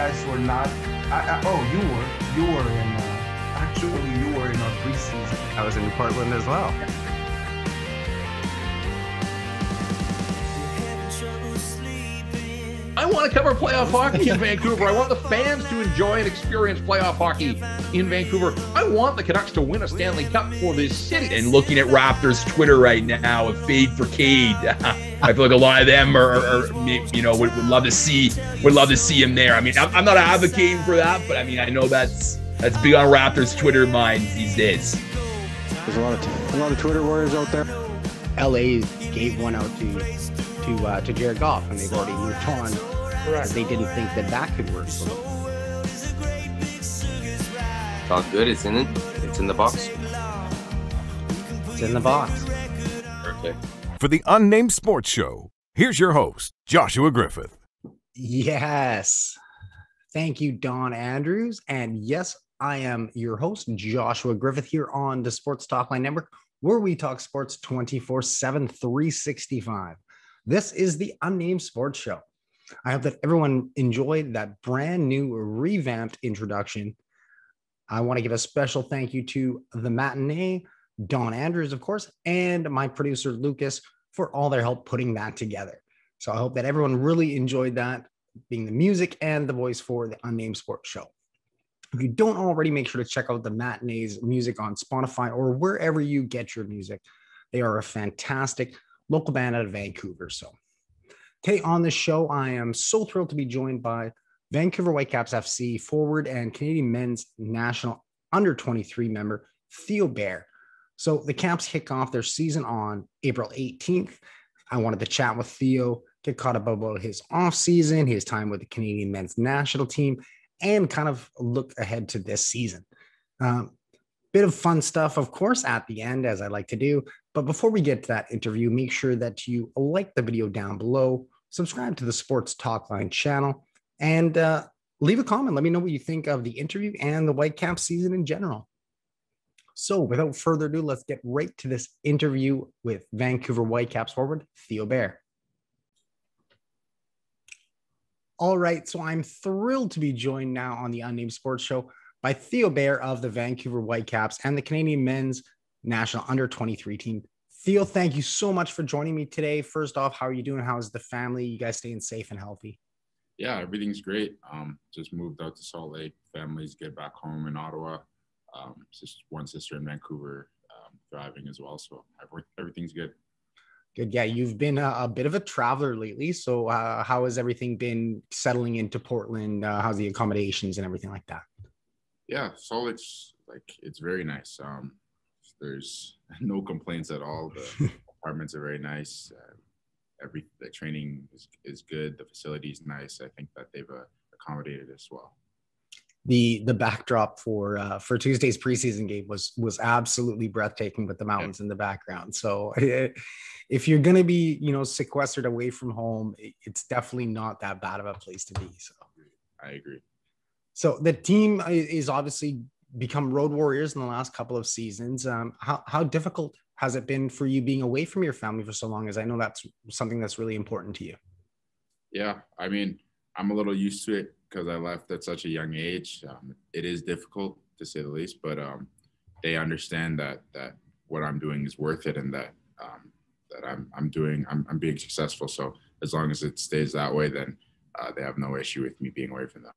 guys were not. I, I, oh, you were. You were in. Uh, actually, you were in our preseason. I was in Portland as well. Want to cover playoff hockey in Vancouver. I want the fans to enjoy and experience playoff hockey in Vancouver. I want the Canucks to win a Stanley Cup for this city. And looking at Raptors Twitter right now, a fade for Cade. I feel like a lot of them are, are, are you know, would, would, love to see would love to see him there. I mean, I'm, I'm not advocating for that, but I mean, I know that's that's big on Raptors Twitter minds these days. There's a lot of t- a lot of Twitter warriors out there. LA gave one out to to uh, to Jared Goff, and they've already moved on. Correct. They didn't think that that could work for them. It's all good. It's in it. It's in the box. It's in the box. Okay. For the Unnamed Sports Show, here's your host, Joshua Griffith. Yes. Thank you, Don Andrews. And yes, I am your host, Joshua Griffith, here on the Sports Talkline Network, where we talk sports 24 7, 365. This is the Unnamed Sports Show. I hope that everyone enjoyed that brand new revamped introduction. I want to give a special thank you to the matinee, Don Andrews, of course, and my producer, Lucas, for all their help putting that together. So I hope that everyone really enjoyed that, being the music and the voice for the Unnamed Sports Show. If you don't already, make sure to check out the matinee's music on Spotify or wherever you get your music. They are a fantastic local band out of Vancouver. So Today on the show, I am so thrilled to be joined by Vancouver Whitecaps FC forward and Canadian men's national under 23 member Theo Bair. So the Caps kick off their season on April 18th. I wanted to chat with Theo, get caught up about his off season, his time with the Canadian men's national team, and kind of look ahead to this season. Um, bit of fun stuff, of course, at the end, as I like to do. But before we get to that interview, make sure that you like the video down below, subscribe to the Sports Talk Line channel, and uh, leave a comment. Let me know what you think of the interview and the Whitecap season in general. So, without further ado, let's get right to this interview with Vancouver Whitecaps forward Theo Bair. All right, so I'm thrilled to be joined now on the Unnamed Sports Show by Theo Bair of the Vancouver Whitecaps and the Canadian men's national under 23 team. Theo, thank you so much for joining me today. First off, how are you doing? How's the family? You guys staying safe and healthy? Yeah, everything's great. Um, just moved out to Salt Lake. Families get back home in Ottawa. Um, just one sister in Vancouver, um, thriving as well. So everything's good. Good. Yeah, you've been a, a bit of a traveler lately. So uh, how has everything been settling into Portland? Uh, how's the accommodations and everything like that? Yeah, Salt Lake's like it's very nice. Um, there's no complaints at all. The apartments are very nice. Uh, every the training is, is good. The facility is nice. I think that they've uh, accommodated as well. The the backdrop for uh, for Tuesday's preseason game was was absolutely breathtaking with the mountains yeah. in the background. So it, if you're going to be you know sequestered away from home, it's definitely not that bad of a place to be. So I agree. So the team is obviously become road warriors in the last couple of seasons. Um, how how difficult has it been for you being away from your family for so long? As I know that's something that's really important to you. Yeah, I mean, I'm a little used to it because I left at such a young age. Um, it is difficult to say the least, but um, they understand that that what I'm doing is worth it and that um, that I'm I'm doing I'm, I'm being successful. So as long as it stays that way, then uh, they have no issue with me being away from them.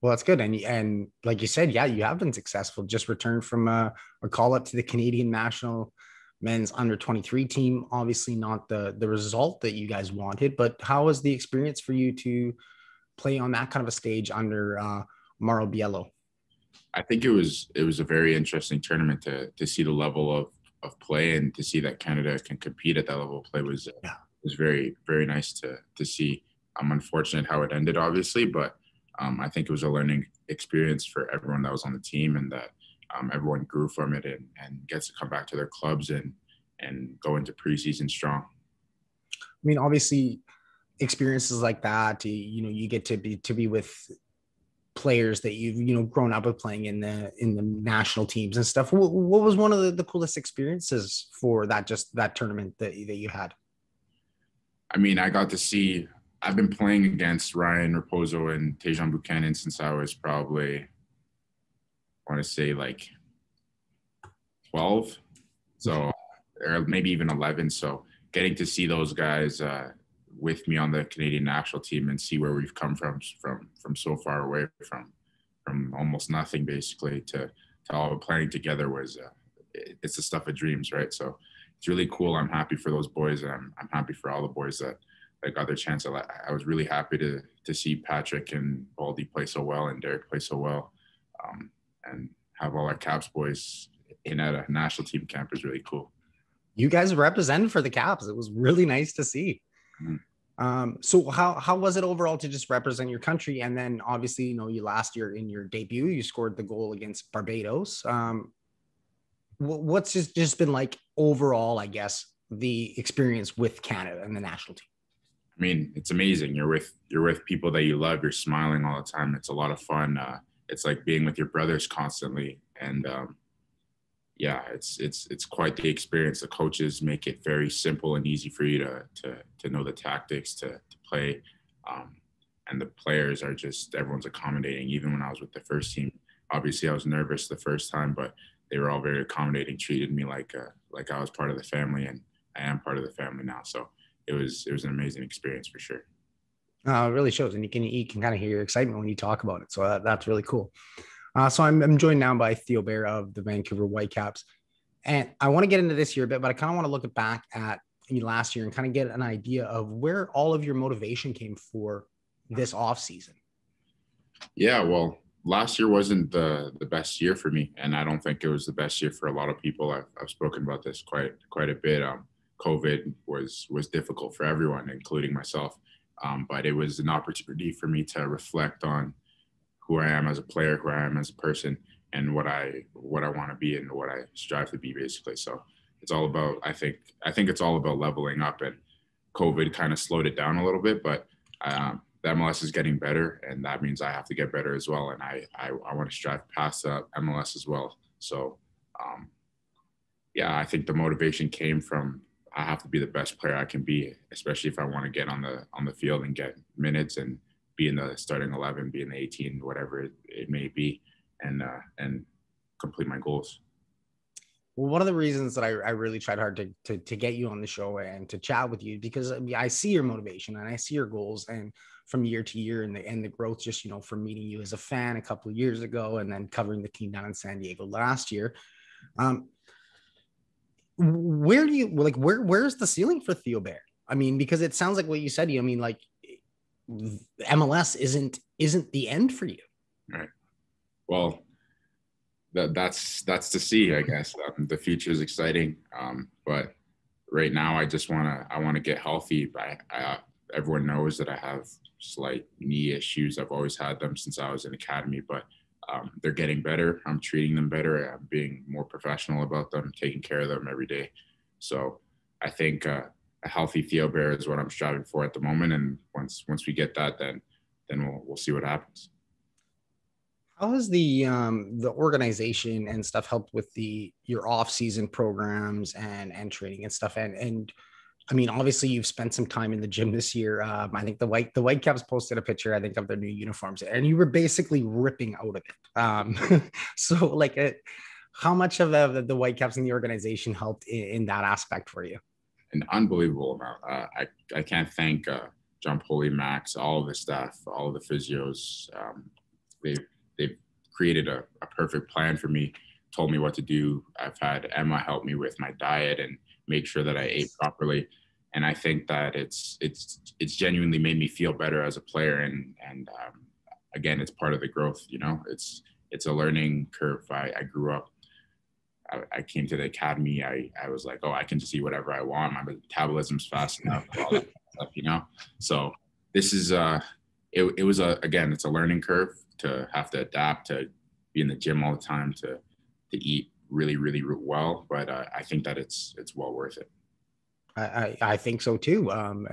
Well, that's good. And and like you said, yeah, you have been successful. Just returned from a, a call up to the Canadian national men's under 23 team. Obviously, not the the result that you guys wanted, but how was the experience for you to play on that kind of a stage under uh, Mauro Biello? I think it was it was a very interesting tournament to to see the level of of play and to see that Canada can compete at that level of play was yeah. was very very nice to to see. I'm unfortunate how it ended, obviously, but um, I think it was a learning experience for everyone that was on the team and that um, everyone grew from it and, and gets to come back to their clubs and, and go into preseason strong. I mean, obviously experiences like that, you know, you get to be, to be with players that you've, you know, grown up with playing in the, in the national teams and stuff. What, what was one of the, the coolest experiences for that, just that tournament that, that you had? I mean, I got to see I've been playing against Ryan Raposo and Tajon Buchanan since I was probably, I want to say like 12. So, or maybe even 11. So, getting to see those guys uh, with me on the Canadian national team and see where we've come from, from, from so far away from, from almost nothing basically to, to all playing together was, uh, it's the stuff of dreams, right? So, it's really cool. I'm happy for those boys, and I'm, I'm happy for all the boys that that got their chance. I, I was really happy to to see Patrick and Baldy play so well and Derek play so well, um, and have all our Caps boys in at a national team camp is really cool. You guys represented for the Caps. It was really nice to see. Mm-hmm. Um, so how how was it overall to just represent your country? And then obviously, you know, you last year in your debut, you scored the goal against Barbados. Um, what's just, just been like overall, I guess, the experience with Canada and the national team? I mean, it's amazing. You're with you're with people that you love. You're smiling all the time. It's a lot of fun. Uh, it's like being with your brothers constantly, and um, yeah, it's it's it's quite the experience. The coaches make it very simple and easy for you to to to know the tactics to to play, um, and the players are just everyone's accommodating. Even when I was with the first team, obviously I was nervous the first time, but they were all very accommodating, treated me like uh, like I was part of the family, and I am part of the family now. So it was it was an amazing experience for sure. Uh, it really shows, and you can you can kind of hear your excitement when you talk about it. So that, that's really cool. Uh, so I'm, I'm joined now by Theo Bair of the Vancouver Whitecaps, and I want to get into this year a bit, but I kind of want to look back at last year and kind of get an idea of where all of your motivation came for this off season. Yeah, well, last year wasn't the the best year for me, and I don't think it was the best year for a lot of people. I've, I've spoken about this quite quite a bit. Um, COVID was was difficult for everyone, including myself. Um, but it was an opportunity for me to reflect on who I am as a player, who I am as a person, and what I what I want to be and what I strive to be, basically. So it's all about. I think I think it's all about leveling up, and COVID kind of slowed it down a little bit, but. Um, the MLS is getting better, and that means I have to get better as well. And I I, I want to strive past the MLS as well. So, um, yeah, I think the motivation came from I have to be the best player I can be, especially if I want to get on the on the field and get minutes and be in the starting eleven, be in the eighteen, whatever it, it may be, and uh, and complete my goals. Well, one of the reasons that I, I really tried hard to, to, to get you on the show and to chat with you because I, mean, I see your motivation and I see your goals and from year to year and the and the growth just you know from meeting you as a fan a couple of years ago and then covering the team down in San Diego last year. Um, where do you like where where's the ceiling for Theo Bair? I mean, because it sounds like what you said. I mean, like MLS isn't isn't the end for you. Right. Well, that that's that's to see. I guess um, the future is exciting, um, but right now I just want to I want to get healthy. I, I everyone knows that I have slight knee issues. I've always had them since I was in academy, but um, they're getting better. I'm treating them better. I'm being more professional about them, taking care of them every day. So I think uh, a healthy Theo Bair is what I'm striving for at the moment. And once once we get that, then then we'll we'll see what happens. How has the um, the organization and stuff helped with the your off season programs and and training and stuff and and I mean, obviously you've spent some time in the gym this year. Um, I think the white the Whitecaps posted a picture, I think, of their new uniforms, and you were basically ripping out of it. Um, so, like, it, how much of the, the Whitecaps and the organization helped in, in, that aspect for you? An unbelievable amount. Uh, I I can't thank uh, John Poli, Max, all of the staff, all of the physios. Um, they've they've created a, a perfect plan for me. Told me what to do. I've had Emma help me with my diet and make sure that I ate properly and I think that it's it's it's genuinely made me feel better as a player, and and um, again, it's part of the growth. You know, it's it's a learning curve. I, I grew up. I, I, came to the academy. I, I was like, oh, I can just eat whatever I want. My metabolism's fast enough. Stuff, you know. So this is uh, it, it was a again, it's a learning curve to have to adapt to be in the gym all the time to to eat really really well. But uh, I think that it's it's well worth it. I, I, think so too. Um,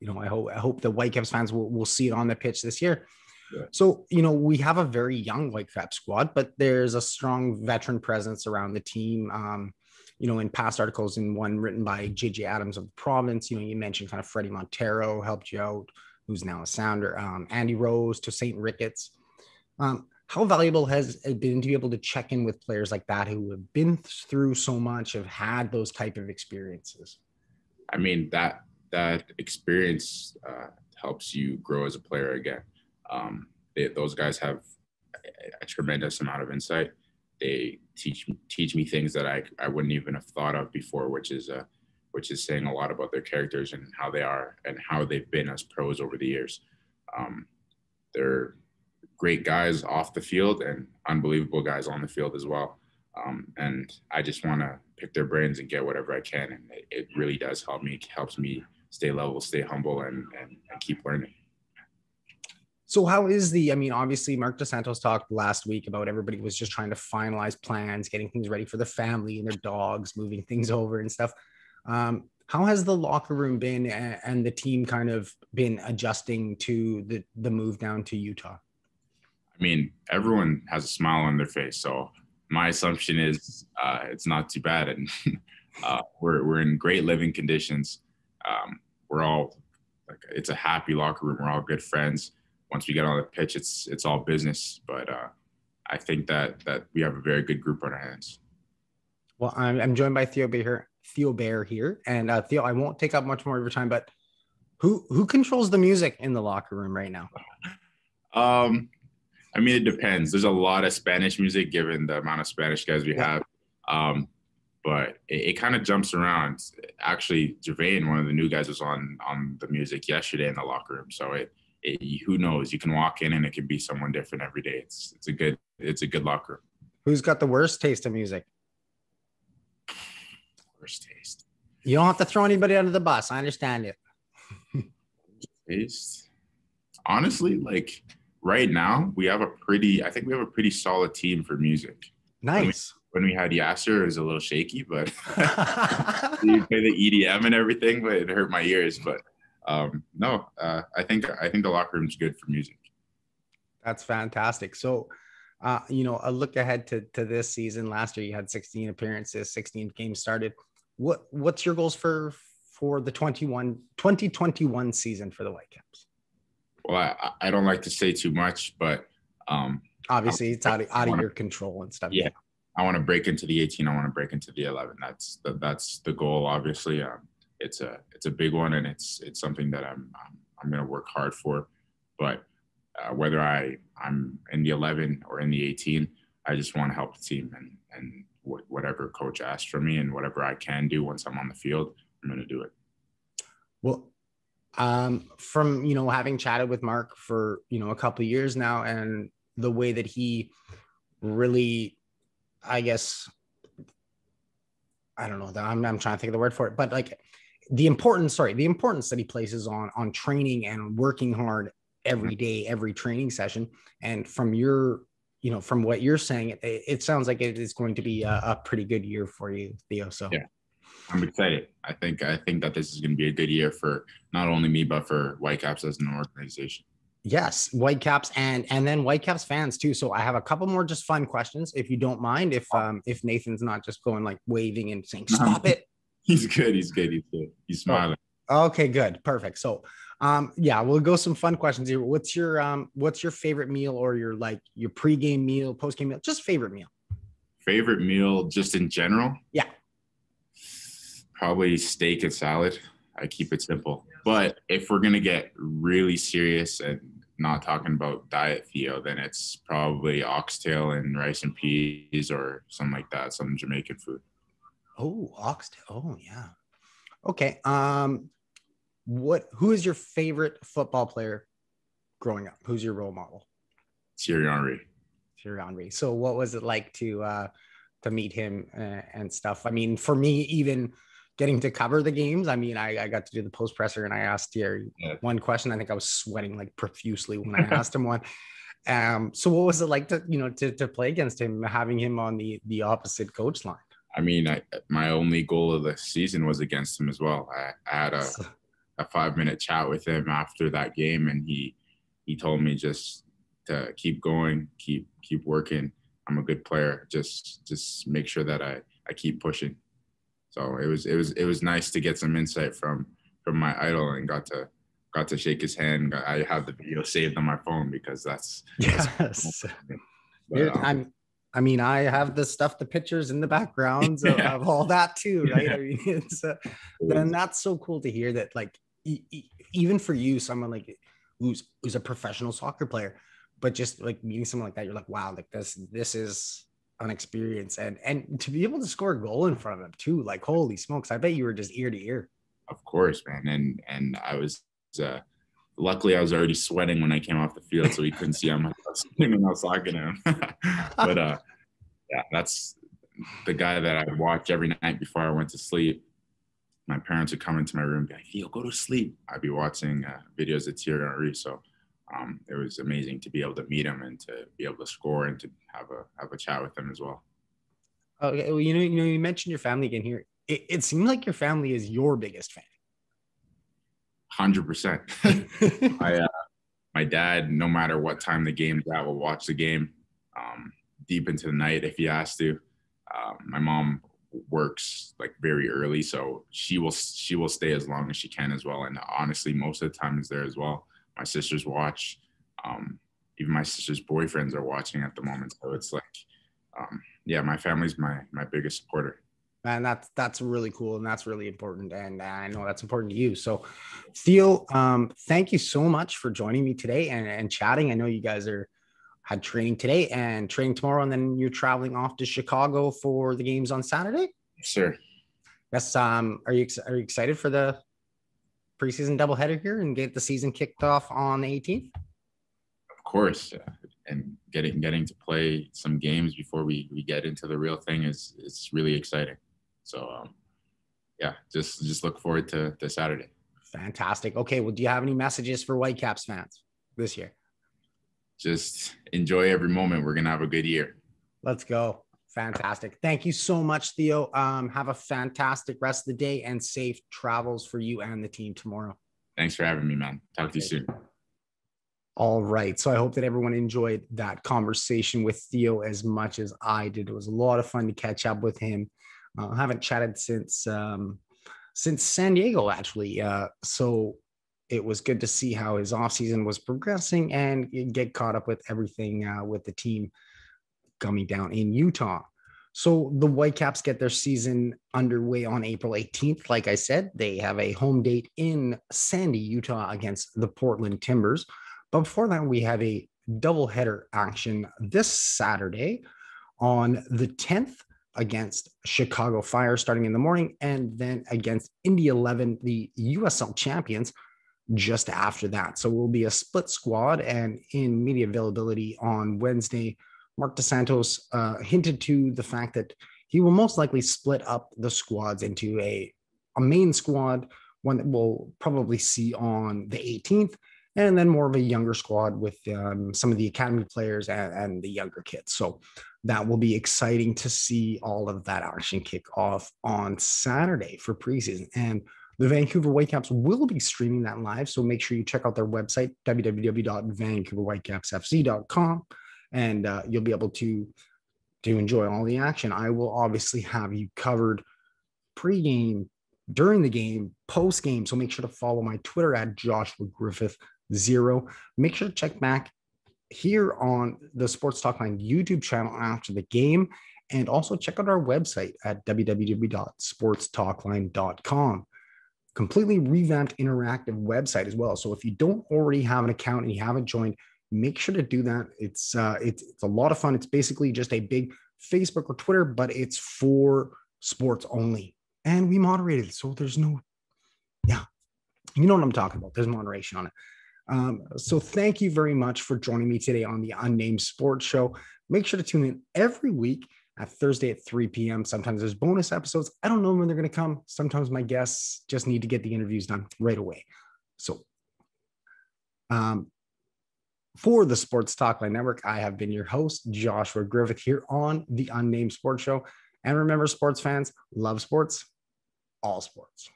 you know, I hope I hope the Whitecaps fans will, will see it on the pitch this year. Yeah. So, you know, we have a very young Whitecap squad, but there's a strong veteran presence around the team. Um, you know, in past articles, in one written by JJ Adams of the province, you know, you mentioned kind of Fredy Montero helped you out. who's now a Sounder, um, Andy Rose Tosaint Ricketts. Um, how valuable has it been to be able to check in with players like that who have been through so much, have had those type of experiences? I mean that that experience uh, helps you grow as a player again. Um, they, those guys have a, a tremendous amount of insight. They teach teach me things that I, I wouldn't even have thought of before, which is uh, which is saying a lot about their characters and how they are and how they've been as pros over the years. Um, they're great guys off the field and unbelievable guys on the field as well. Um, and I just want to pick their brains and get whatever I can. And it, it, really does help me, helps me stay level, stay humble, and, and, and keep learning. So how is the? I mean, obviously, Marc Dos Santos talked last week about everybody was just trying to finalize plans, getting things ready for the family and their dogs, moving things over and stuff. Um, how has the locker room been and the team kind of been adjusting to the the move down to Utah? I mean, everyone has a smile on their face, so my assumption is uh, it's not too bad, and uh, we're we're in great living conditions. Um, we're all like it's a happy locker room. We're all good friends once we get on the pitch, it's it's all business. But uh, I think that that we have a very good group on our hands. Well, I'm, I'm joined by Theo Bair, Theo Bair here, and uh, Theo, I won't take up much more of your time, but who who controls the music in the locker room right now? Um, I mean, it depends. There's a lot of Spanish music given the amount of Spanish guys we have. Um, but it, it kind of jumps around. Actually, Javain, one of the new guys, was on on the music yesterday in the locker room, so it it, who knows? You can walk in and it can be someone different every day. It's it's a good it's a good locker room. Who's got the worst taste of music? Worst taste. You don't have to throw anybody under the bus. I understand it. taste. Honestly, like right now, we have a pretty. I think we have a pretty solid team for music. Nice. When we, when we had Yasser, it was a little shaky, but you play the EDM and everything, but it hurt my ears. But um, no, uh, I think I think the locker room's good for music. That's fantastic. So, uh, you know, a look ahead to to this season. Last year, you had 16 appearances, 16 games started. What what's your goals for for the 21 2021 season for the Whitecaps? Well, I, I don't like to say too much, but um, obviously it's out of, out of your control and stuff. Yeah, I want to break into the 18. I want to break into the 11. That's the, that's the goal. Obviously, um, it's a it's a big one, and it's it's something that I'm I'm, I'm going to work hard for. But uh, whether I I'm in the 11 or in the 18, I just want to help the team and and wh- whatever coach asks for me and whatever I can do once I'm on the field, I'm going to do it. Well, um, from you know having chatted with Marc for you know a couple of years now, and the way that he really, I guess, I don't know. That I'm I'm trying to think of the word for it, but like the importance sorry the importance that he places on on training and working hard every day every training session. And from your you know from what you're saying it, it sounds like it is going to be a, a, pretty good year for you theo so. Yeah i'm excited i think i think that this is going to be a good year for not only me but for whitecaps as an organization yes whitecaps and and then whitecaps fans too so i have a couple more just fun questions if you don't mind if um if nathan's not just going like waving and saying stop it He's good. He's good. He's good. He's smiling. Oh, okay, good. Perfect. So um yeah, we'll go some fun questions here. What's your um what's your favorite meal or your like your pregame meal, postgame meal, just favorite meal? Favorite meal just in general? Yeah. Probably steak and salad. I keep it simple. But if we're gonna get really serious and not talking about diet Theo, then it's probably oxtail and rice and peas or something like that, some Jamaican food. Oh, oxtail. Oh, yeah. Okay. Um, what? Who is your favorite football player growing up? Who's your role model? Thierry Henry. Thierry Henry. So, what was it like to uh, to meet him uh, and stuff? I mean, for me, even getting to cover the games. I mean, I, I got to do the post presser and I asked Thierry yeah. one question. I think I was sweating like profusely when I asked him one. Um, so what was it like to, you know, to, to play against him, having him on the, the opposite coach line? I mean, I, my only goal of the season was against him as well. I, I had a, a five minute chat with him after that game, and he he told me just to keep going, keep keep working. I'm a good player. Just just make sure that I I keep pushing. So it was it was it was nice to get some insight from from my idol and got to got to shake his hand. I have the video saved on my phone because that's, that's Yes. but, Dude, um, I'm. I mean, I have the stuff, the pictures in the backgrounds of, Yeah. of all that too, right? I mean, it's uh, then that's so cool to hear that, like, e- e- even for you, someone like who's who's a professional soccer player, but just like meeting someone like that, you're like, wow, like this this is an experience, and and to be able to score a goal in front of him too, like, holy smokes! I bet you were just ear to ear. of course, man. And and I was uh, luckily I was already sweating when I came off the field, so he couldn't see how much I was sweating I was talking to him. but uh, yeah, that's the guy that I watch every night before I went to sleep. My parents would come into my room, and be like, "Yo, go to sleep." I'd be watching uh, videos of Thierry Henry, so um, it was amazing to be able to meet him and to be able to score and to have a have a chat with him as well. Okay, well, you know, you know, you mentioned your family again here. It, it seems like your family is your biggest fan. Hundred percent. my uh, my dad, no matter what time the game's at, will watch the game um, deep into the night if he has to. Um, my mom works like very early, so she will she will stay as long as she can as well. And honestly, most of the time is there as well. My sisters watch. Um, even my sister's boyfriends are watching at the moment, so it's like, um, yeah, my family's my my biggest supporter. and that's that's really cool and that's really important and i know that's important to you so theo um thank you so much for joining me today and, and chatting i know you guys are had training today and training tomorrow and then you're traveling off to chicago for the games on saturday Sure. yes um are you are you excited for the preseason doubleheader here and get the season kicked off on the 18th of course, uh, and getting getting to play some games before we we get into the real thing is is really exciting. So um, yeah, just just look forward to to Saturday. fantastic okay well do you have any messages for whitecaps fans this year Just enjoy every moment. We're gonna have a good year. Let's go. Fantastic. Thank you so much, Theo. Um, have a fantastic rest of the day and safe travels for you and the team tomorrow. Thanks for having me, man. Talk to you soon. All right. So I hope that everyone enjoyed that conversation with Theo as much as I did. It was a lot of fun to catch up with him. Uh, I haven't chatted since um, since San Diego, actually. Uh, so it was good to see how his offseason was progressing and get caught up with everything uh, with the team coming down in Utah. So the Whitecaps get their season underway on April 18th. Like I said, they have a home date in Sandy, Utah against the Portland Timbers. But before that, we have a doubleheader action this Saturday on the 10th against Chicago Fire starting in the morning, and then against Indy 11, the USL champions, just after that. So we'll be a split squad and in media availability on Wednesday. Marc Dos Santos uh, hinted to the fact that he will most likely split up the squads into a, a main squad, one that we'll probably see on the 18th, and then more of a younger squad with um, some of the academy players and, and, the younger kids. So that will be exciting to see all of that action kick off on Saturday for preseason. And the Vancouver Whitecaps will be streaming that live. So make sure you check out their website, www.vancouverwhitecapsfc.com, and uh, you'll be able to, to enjoy all the action. I will obviously have you covered pregame, during the game, post game. So make sure to follow my Twitter at Joshua Griffith zero. Make sure to check back here on the Sports Talkline YouTube channel after the game. And also check out our website at www.sportstalkline.com. Completely revamped interactive website as well. So if you don't already have an account and you haven't joined, make sure to do that. It's uh, it's, it's a lot of fun. It's basically just a big Facebook or Twitter, but it's for sports only. And we moderated it. So there's no, yeah, you know what I'm talking about. There's moderation on it. Um, so thank you very much for joining me today on the Unnamed Sports Show. Make sure to tune in every week at Thursday at 3 p.m. Sometimes there's bonus episodes. I don't know when they're going to come. Sometimes my guests just need to get the interviews done right away. So um, for the Sports Talkline Network, I have been your host, Joshua Griffith, here on the Unnamed Sports Show. And remember, sports fans, love sports, all sports.